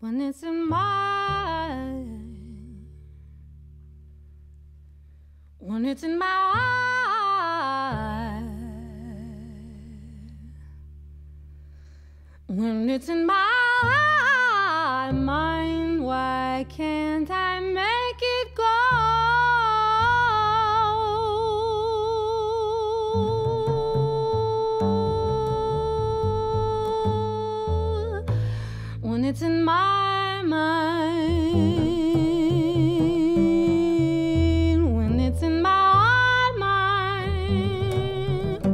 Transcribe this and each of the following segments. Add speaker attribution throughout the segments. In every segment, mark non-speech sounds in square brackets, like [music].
Speaker 1: when it's in my when it's in my when it's in my mind why can't I make my mind. When it's in my mind.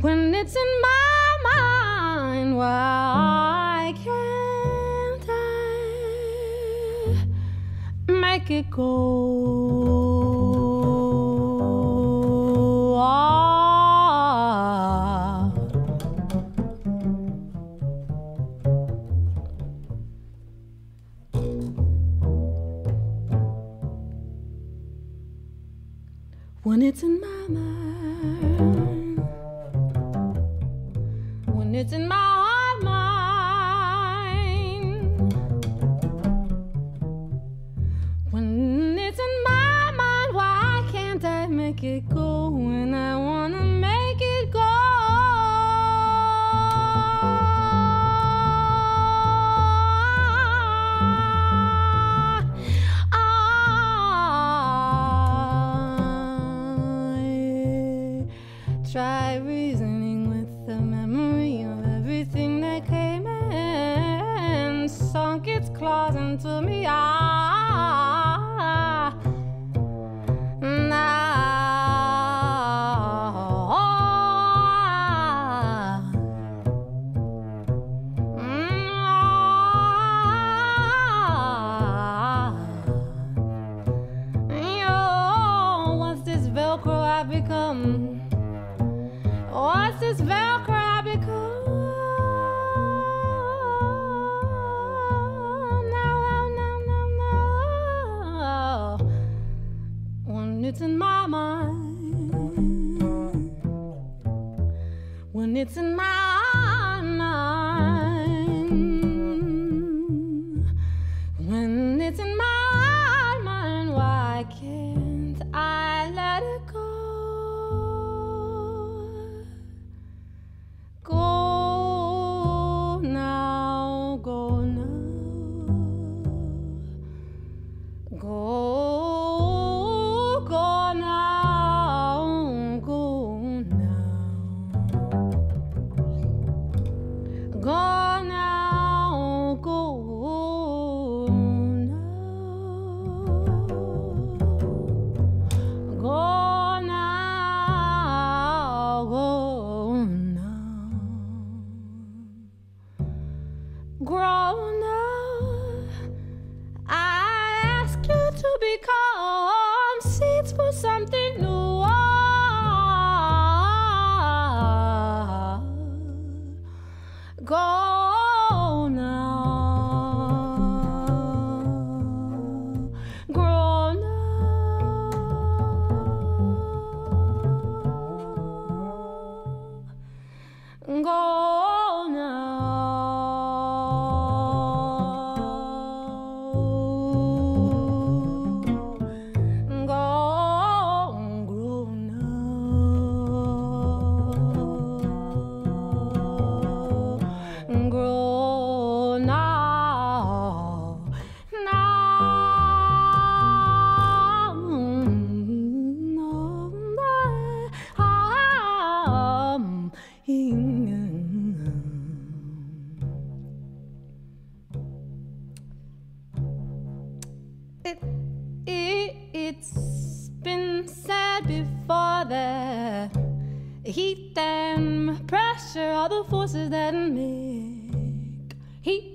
Speaker 1: When it's in my mind why can't I make it go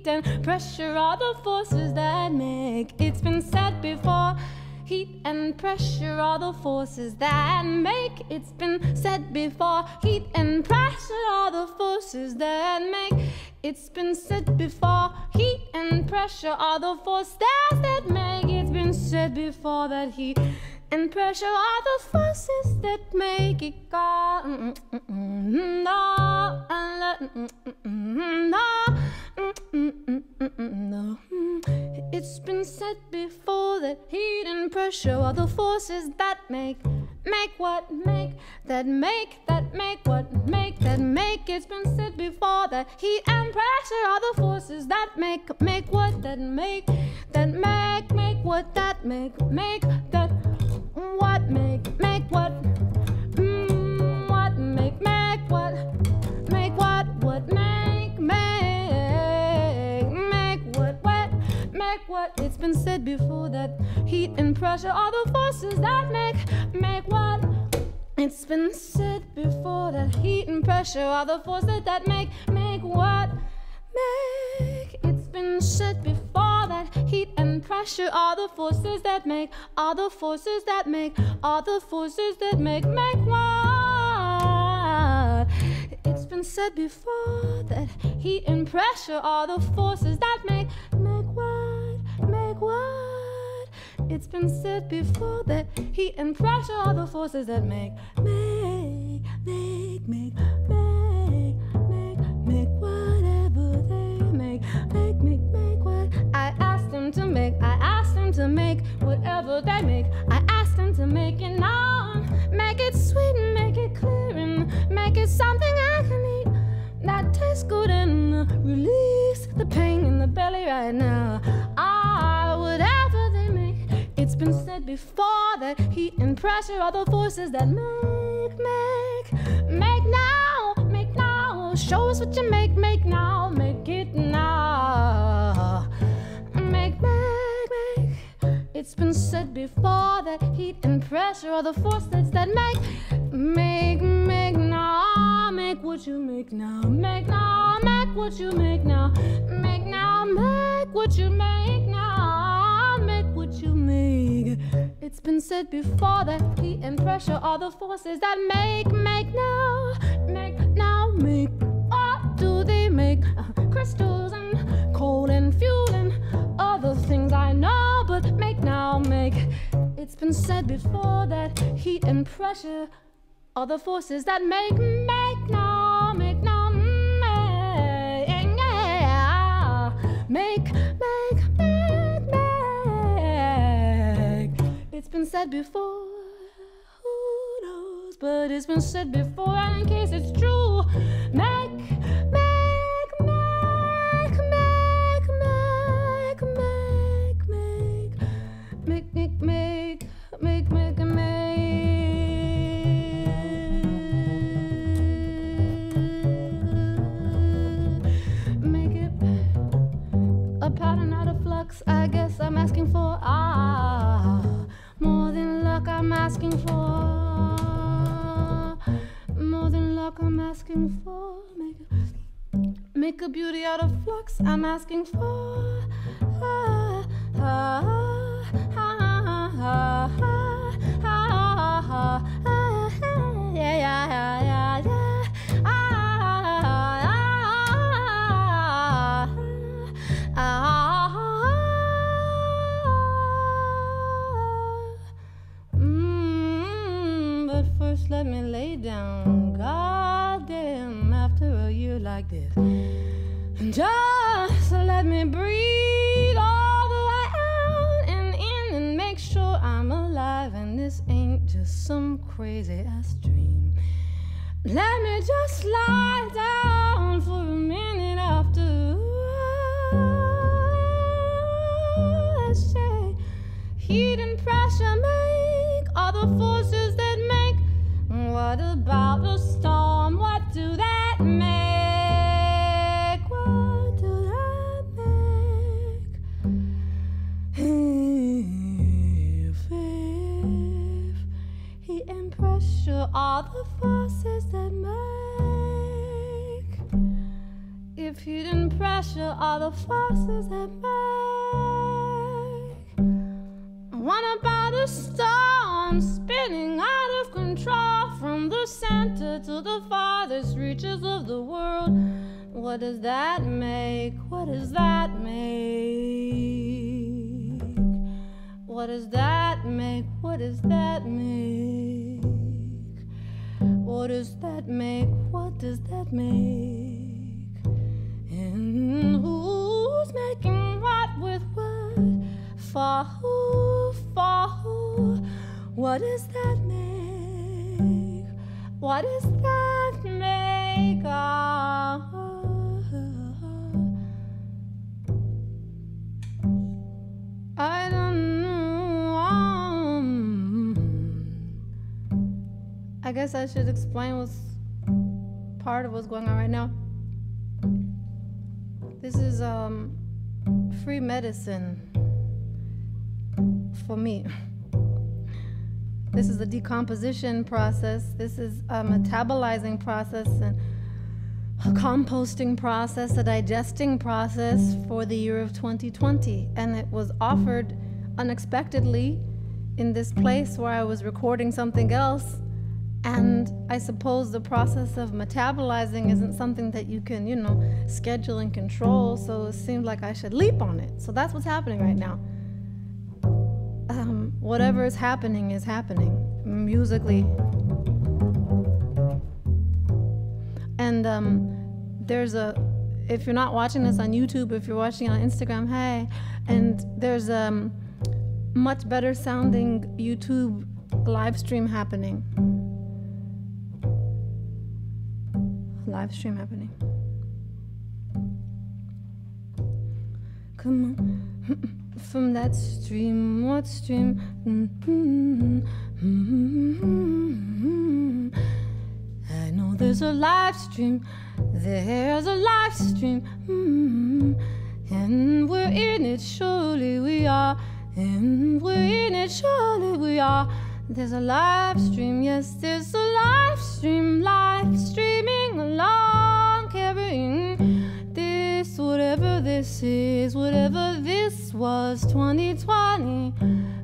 Speaker 1: Heat and pressure are the forces that make. It's been said before. Heat and pressure are the forces that make. It's been said before. Heat and pressure are the forces that make. It's been said before. Heat and pressure are the forces that make. It's been said before that heat and pressure are the forces that make it go. Mm, mm, mm, mm, mm No, mm, no, no, no. It's been said before that heat and pressure are the forces that make, make what make, that make, that make what make, that make. It's been said before that heat and pressure are the forces that make, make what, that make, that make, make what, that make, make, that what make, make what. Mm, what make, make what, make what, make what. It's been said before that heat and pressure are the forces that make, make what. It's been said before that heat and pressure are the forces that make, make what, make. It's been said before that heat and pressure are the forces that make, are the forces that make, are the forces that make, make what. It's been said before that heat and pressure are the forces that make It's been said before that heat and pressure are the forces that make, make, make, make, make, make, make whatever they make, make, make, make what I asked them to make. I asked them to make whatever they make. I asked them to make it now, make it sweet and make it clear and make it something I can eat that tastes good and release the pain in the belly right now. It's been said before that heat and pressure are the forces that make, make, make now, make now. Show us what you make, make now, make it now. Make, make, make. It's been said before that heat and pressure are the forces that make, make, make now. Make what you make now, make now, make what you make now, make now, make what you make now, make you make. It's been said before that heat and pressure are the forces that make, make now, make now, make. What do they make? Uh, crystals and coal and fuel and other things I know, but make now, make. It's been said before that heat and pressure are the forces that make, make now, make now, make, make, said before, who knows? But it's been said before, and in case it's true, a beauty out of flux. I'm asking for. Ah, ah, ah, yeah, yeah, yeah, yeah. Mm, but first, let me lay down. Just let me breathe all the way out and in and make sure I'm alive and this ain't just some crazy ass dream. Let me just lie down for a minute after. Explain what's part of what's going on right now. This is um free medicine for me. This is a decomposition process. This is a metabolizing process and a composting process, a digesting process for the year of 2020. And it was offered unexpectedly in this place where I was recording something else. And I suppose the process of metabolizing isn't something that you can, you know, schedule and control. So it seemed like I should leap on it. So that's what's happening right now um, whatever is happening is happening musically. And um, there's a, if you're not watching this on YouTube, if you're watching on Instagram, hey, and there's a um, much better sounding YouTube live stream happening. Live stream happening. Come on. [laughs] from that stream, what stream? Mm-hmm. I know there's a live stream, there's a live stream, mm-hmm. and we're in it, surely we are, and we're in it, surely we are. There's a live stream, yes, there's a live stream, live streaming along, carrying this, whatever this is, whatever this was, 2020.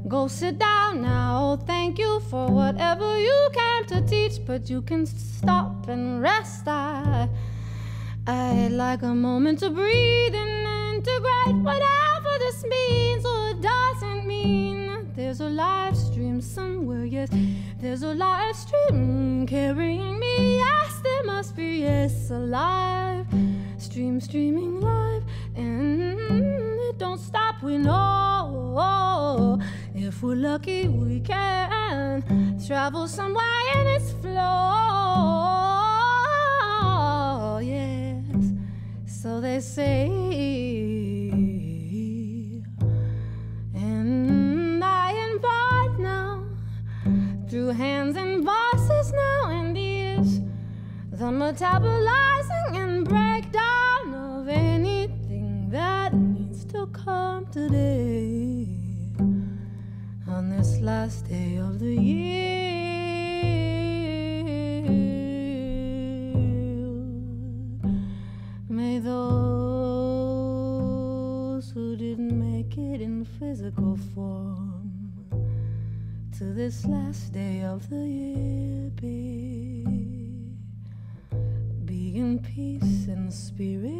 Speaker 1: Go sit down now. Thank you for whatever you came to teach, but you can stop and rest. I, I'd like a moment to breathe and integrate whatever this means or doesn't mean. There's a live stream somewhere, yes. There's a live stream carrying me, yes. There must be, yes, alive stream streaming live and it don't stop we know if we're lucky we can travel somewhere in its flow yes so they say through hands and voices now and ears the metabolizing and breakdown of anything that needs to come today on this last day of the year. May those who didn't make it in physical form to this last day of the year be be in peace and spirit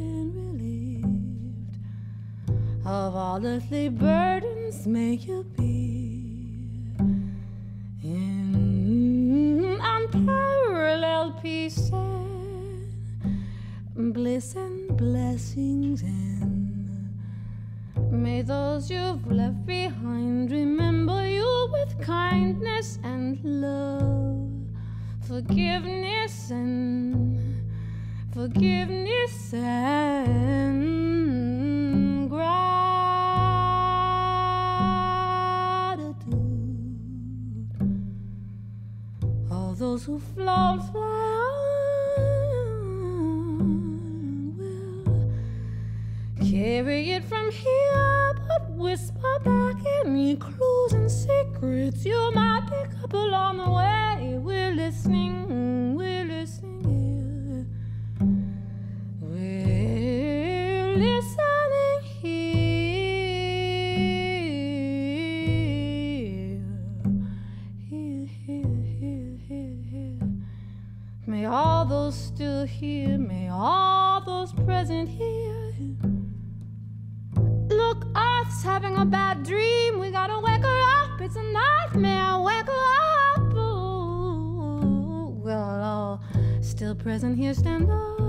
Speaker 1: and relieved of all earthly burdens. May you be in unparalleled peace and bliss and blessings and may those you've left behind remember you with kindness and love forgiveness and forgiveness and gratitude. All those who float fly on carry it from here, but whisper back any clues and secrets you might pick up along the way. We're listening, we're listening here. We're listening here. Here, here, here, here, here. May all those still here, may all those present here. Having a bad dream. We gotta wake her up. It's a nightmare. Wake her up. Ooh, well, all still present here. Stand up.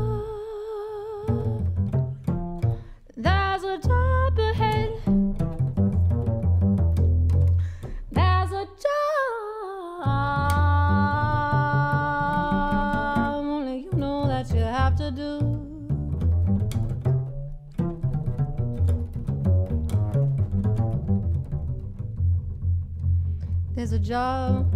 Speaker 1: a job.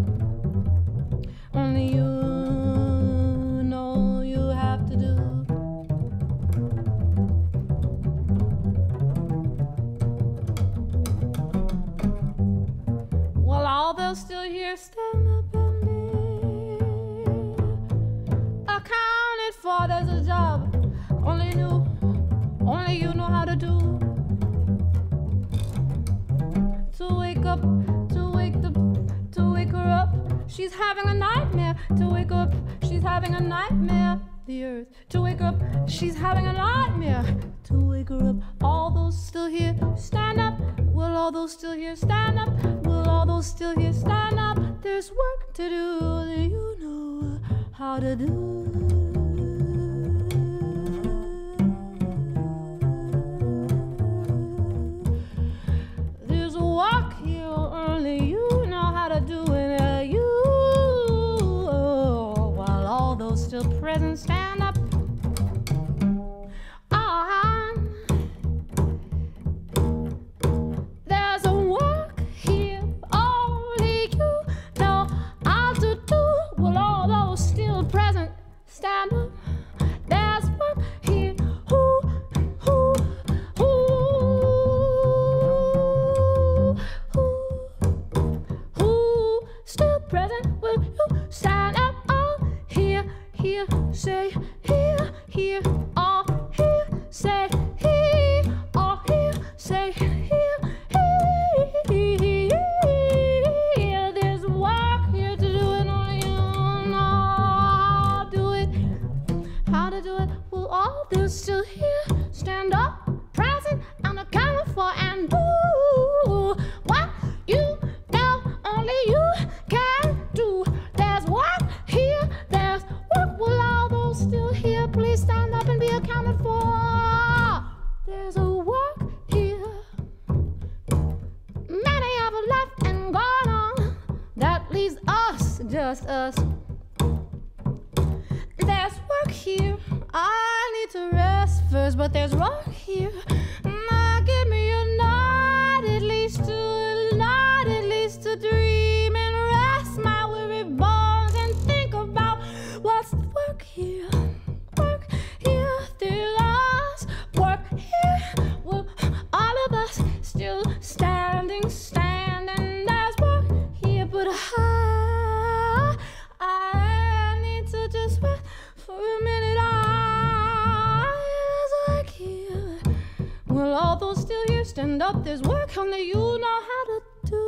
Speaker 1: up, there's work on only you know how to do.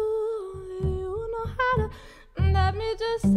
Speaker 1: You know how to. Let me just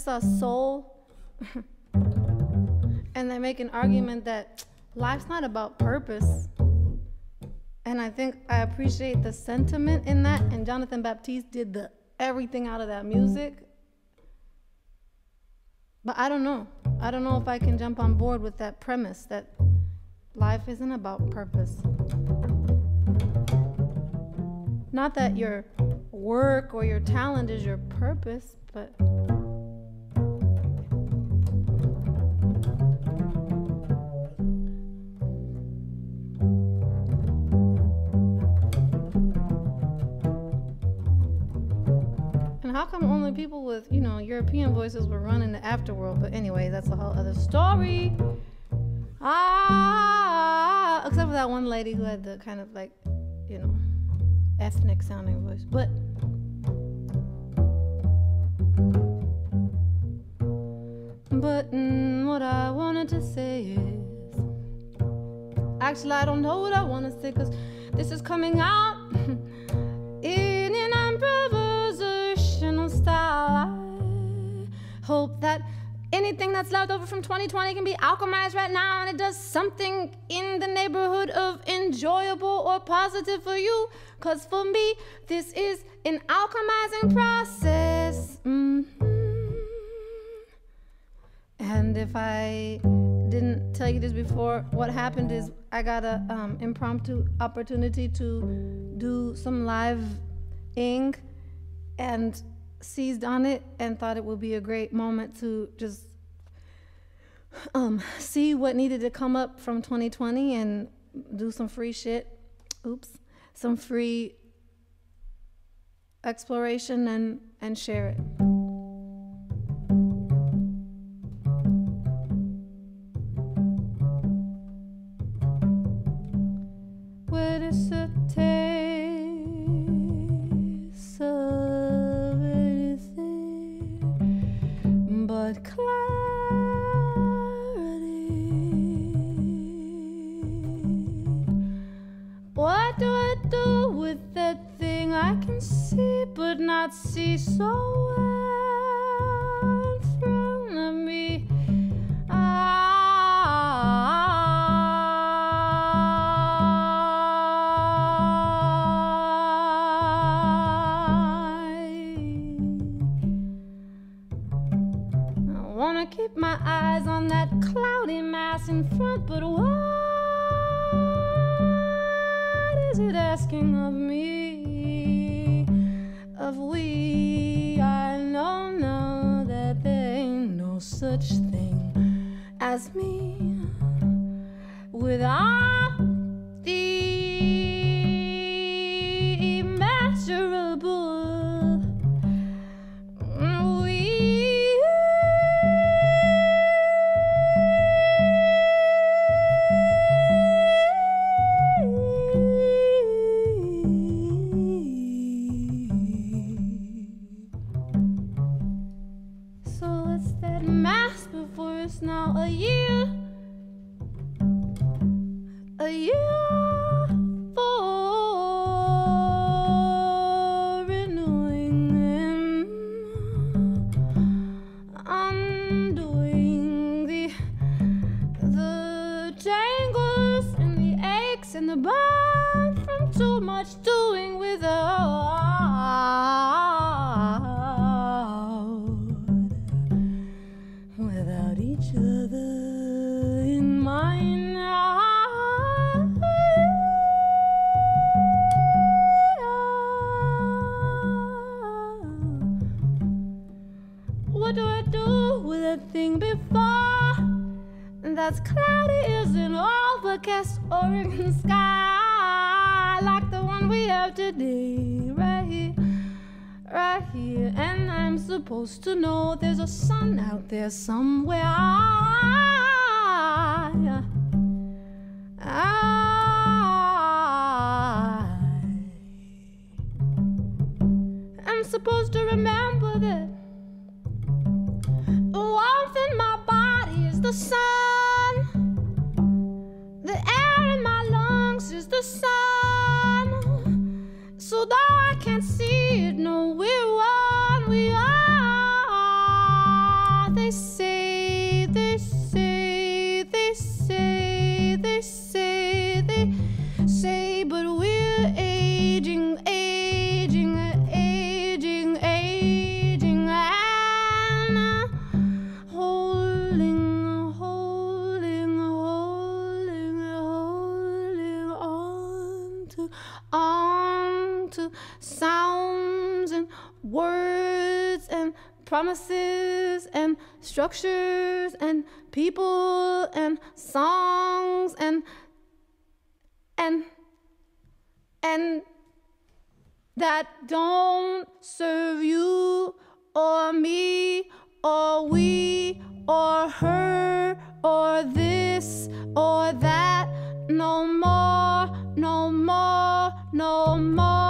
Speaker 1: is a soul, [laughs] and they make an argument that life's not about purpose. And I think I appreciate the sentiment in that. And Jonathan Batiste did the everything out of that music. But I don't know. I don't know if I can jump on board with that premise that life isn't about purpose. Not that your work or your talent is your purpose, but. Only people with, you know, European voices were running the afterworld? But anyway, that's a whole other story. Ah, except for that one lady who had the kind of like, you know, ethnic sounding voice. But but mm, what I wanted to say is actually I don't know what I want to say because this is coming out hope that anything that's left over from 2020 can be alchemized right now and it does something in the neighborhood of enjoyable or positive for you. Cause for me, this is an alchemizing process. Mm-hmm. And if I didn't tell you this before, what happened is I got an um, impromptu opportunity to do some live ing and seized on it and thought it would be a great moment to just um, see what needed to come up from 2020 and do some free shit. Oops. Some free exploration and, and share it. Cloudy mass in front, but what is it asking of me? Of we, I know now that there ain't no such thing as me without That's cloudy as an overcast Oregon sky, like the one we have today, right here, right here. And I'm supposed to know there's a sun out there somewhere. I, I am supposed to remember that. Warmth in my body is the sun. Sun. So though I can't see it, no, we're promises and structures and people and songs and and and that don't serve you or me or we or her or this or that. No more no more no more.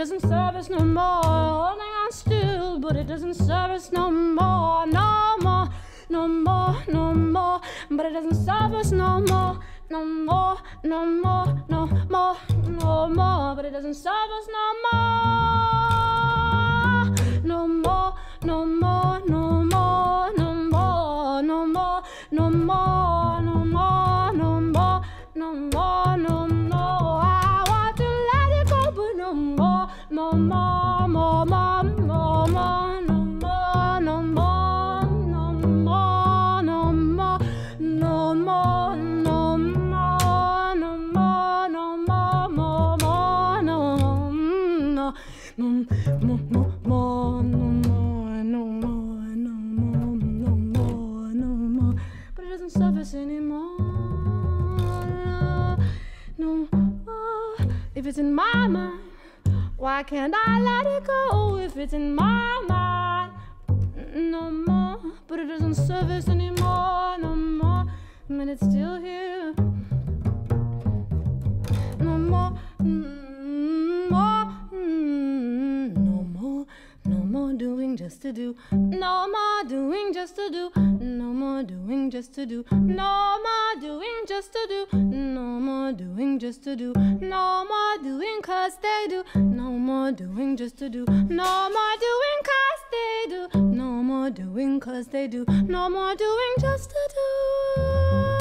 Speaker 1: doesn't serve us no nervous anymore. No, oh, if it's in my mind, why can't I let it go? If it's in my mind, mm, no more. But it doesn't serve us anymore, no more. But it's still here. No more, no more, mm, no more, no more doing just to do. No more doing just to do more doing just to do. No more doing just to do. No more doing just to do. No more doing cause they do. No more doing just to do. No more doing cause they do. No more doing cause they do. No more doing just to do.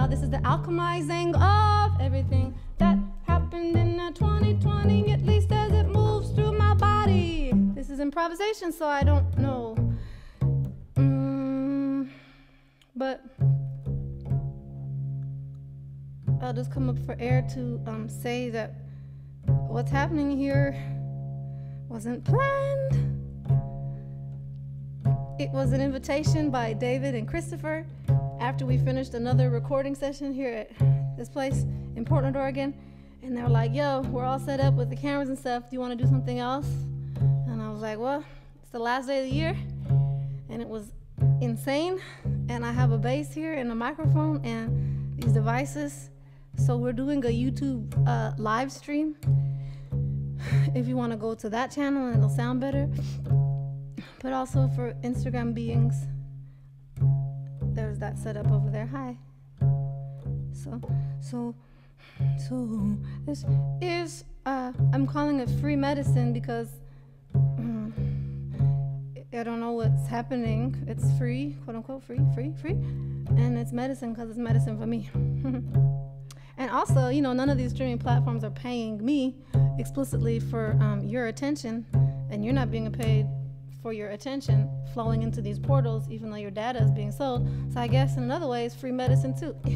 Speaker 1: now. This is the alchemizing of everything that happened in 2020, at least as it moves through my body. This is improvisation, so I don't know. Mm, but I'll just come up for air to um, say that what's happening here wasn't planned. It was an invitation by David and Christopher after we finished another recording session here at this place in Portland, Oregon. And they were like, yo, we're all set up with the cameras and stuff. Do you want to do something else? And I was like, well, it's the last day of the year. And it was insane. And I have a bass here and a microphone and these devices. So we're doing a YouTube uh, live stream. [sighs] If you want to go to that channel, it'll sound better but also for Instagram beings. There's that setup over there. Hi. So, so, so this is uh, I'm calling it free medicine because um, I don't know what's happening. It's free, quote unquote, free, free, free, and it's medicine because it's medicine for me. [laughs] and also, you know, none of these streaming platforms are paying me explicitly for um, your attention, and you're not being paid for your attention flowing into these portals, even though your data is being sold. So I guess in another way, it's free medicine too. [laughs]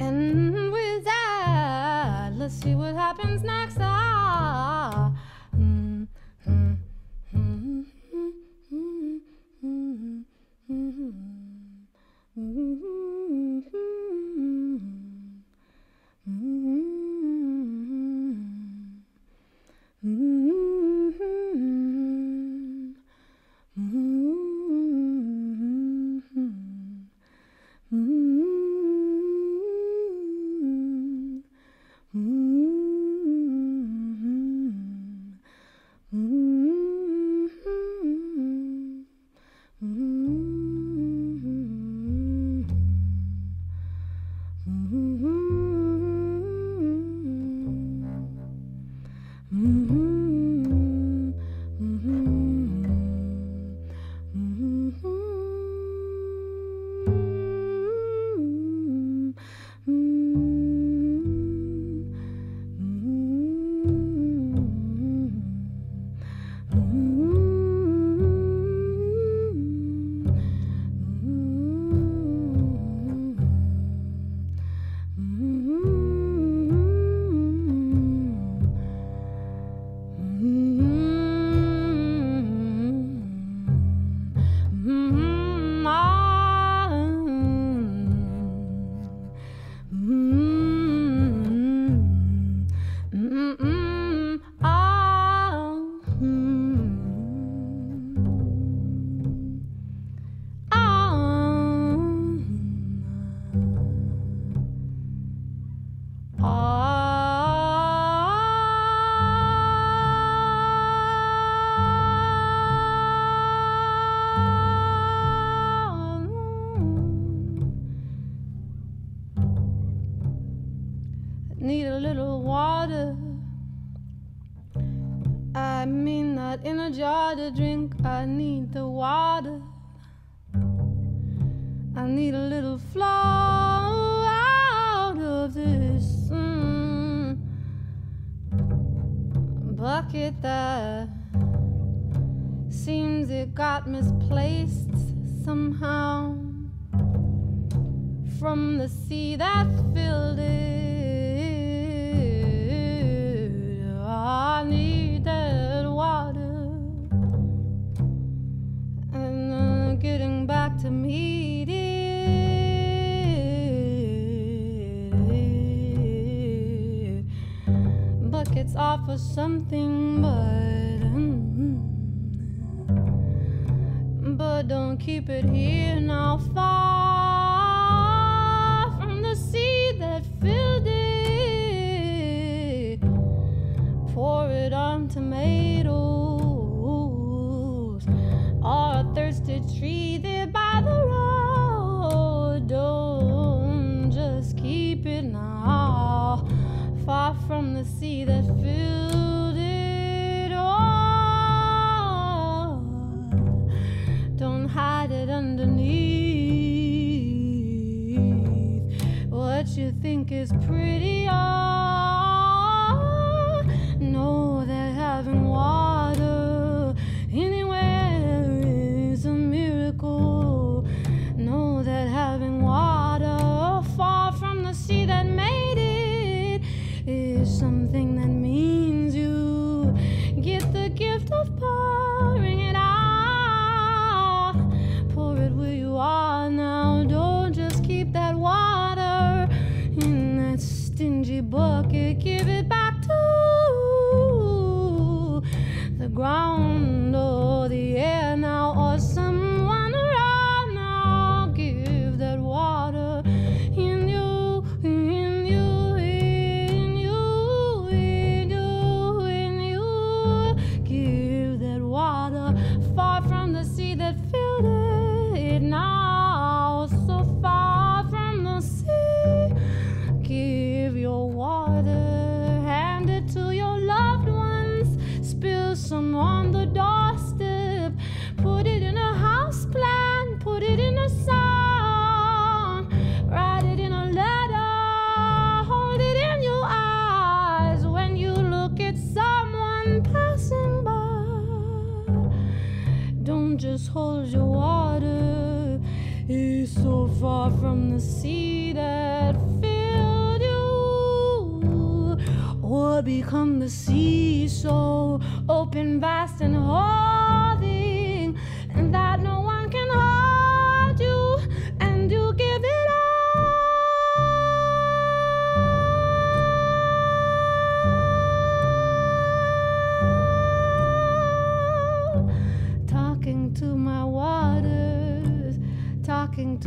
Speaker 1: and without, let's see what happens now. From the sea that filled it. I need that water and uh, getting back to meet it. Buckets offer something, but. mm, but don't keep it here now, far tomatoes or a thirsty tree there by the road. Don't just keep it now, far from the sea that filled it. Oh, don't hide it underneath what you think is pretty. Give it back to the ground from the sea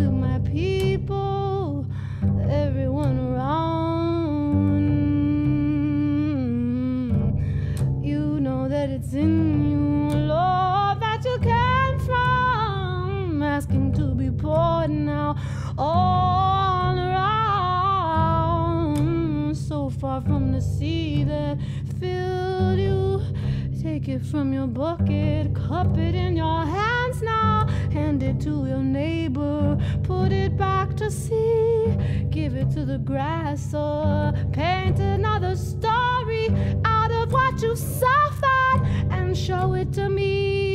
Speaker 1: to my people, everyone around. You know that it's in you, Lord, that you came from, asking to be poured now all around. So far from the sea that. Take it from your bucket, cup it in your hands now, hand it to your neighbor, put it back to sea, give it to the grass, or paint another story out of what you suffered and show it to me.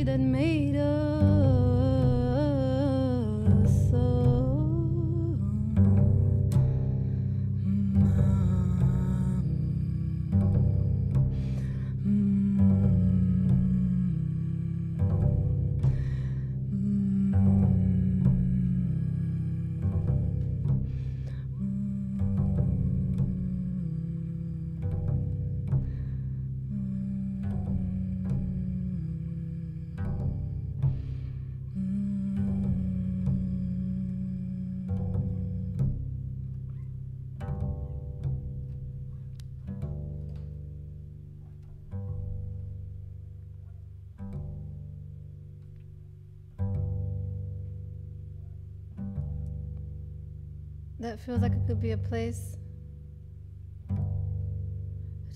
Speaker 1: That made us? That feels like it could be a place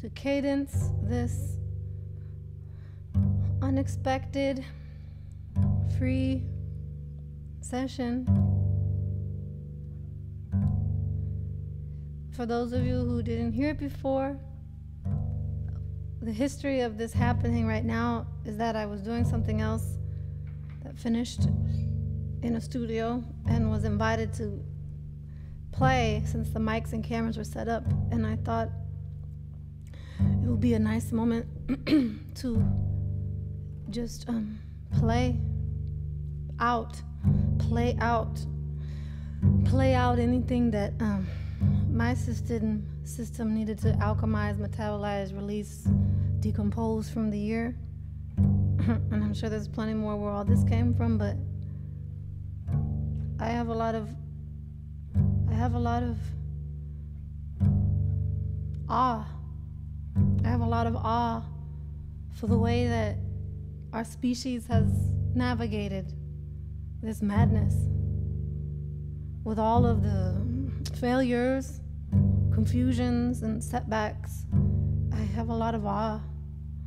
Speaker 1: to cadence this unexpected free session. For those of you who didn't hear it before, the history of this happening right now is that I was doing something else that finished in a studio and was invited to play since the mics and cameras were set up. And I thought it would be a nice moment [clears throat] to just um, play out, play out, play out anything that um, my system system needed to alchemize, metabolize, release, decompose from the year. [clears throat] and I'm sure there's plenty more where all this came from, but I have a lot of have a lot of awe. I have a lot of awe for the way that our species has navigated this madness with all of the failures, confusions, and setbacks. I have a lot of awe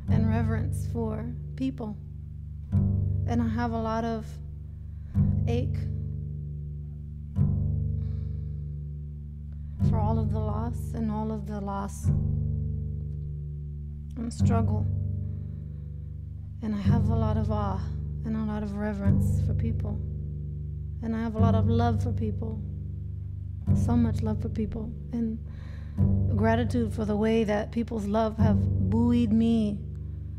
Speaker 1: and reverence for people. And I have a lot of ache for all of the loss and all of the loss and struggle. And I have a lot of awe and a lot of reverence for people. And I have a lot of love for people. So much love for people. And gratitude for the way that people's love have buoyed me,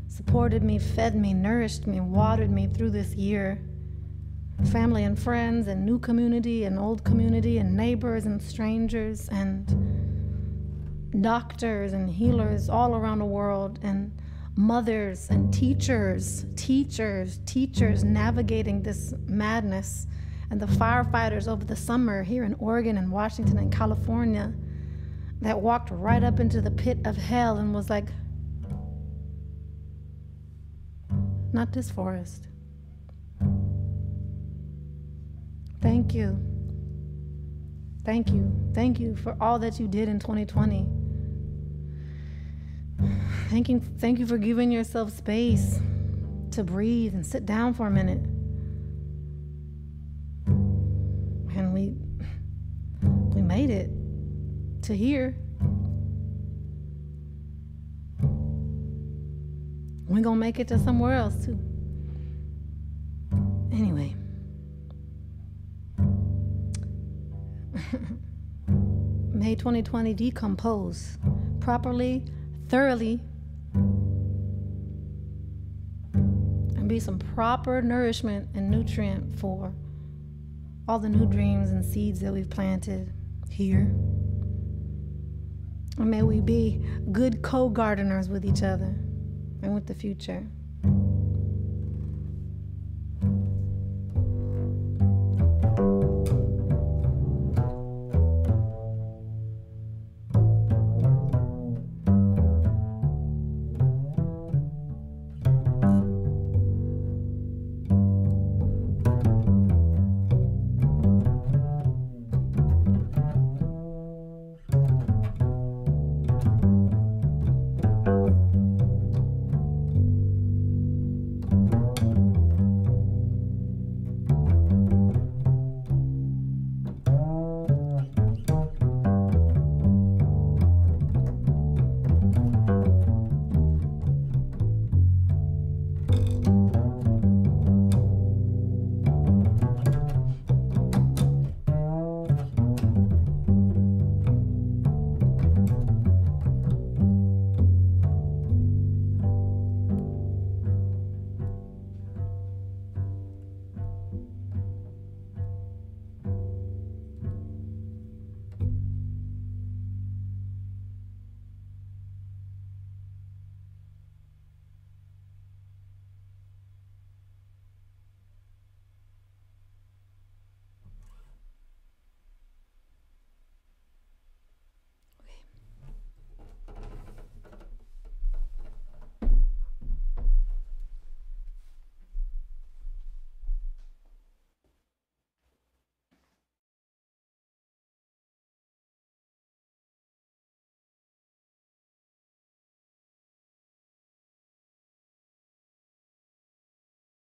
Speaker 1: supported me, fed me, nourished me, watered me through this year. Family and friends, and new community, and old community, and neighbors and strangers, and doctors and healers all around the world, and mothers and teachers, teachers, teachers navigating this madness, and the firefighters over the summer here in Oregon and Washington and California that walked right up into the pit of hell and was like, not this forest. Thank you. Thank you. Thank you for all that you did in 2020. Thank you, thank you for giving yourself space to breathe and sit down for a minute. And we we made it to here. We're gonna make it to somewhere else too. Anyway. [laughs] May 2020 decompose properly, thoroughly, and be some proper nourishment and nutrient for all the new dreams and seeds that we've planted here. And may we be good co gardeners with each other and with the future.